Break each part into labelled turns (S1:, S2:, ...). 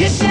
S1: You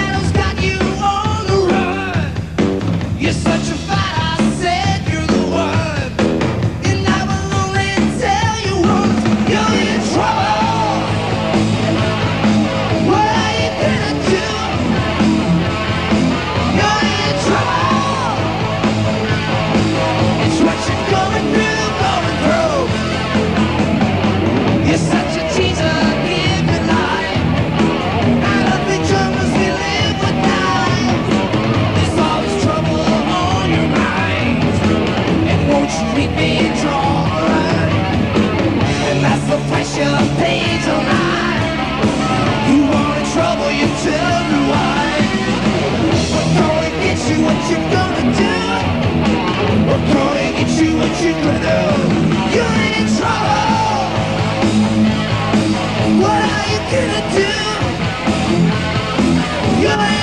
S1: What are you gonna do? You're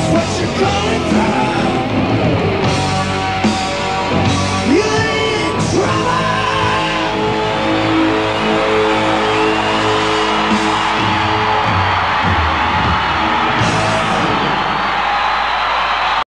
S1: It's what you're calling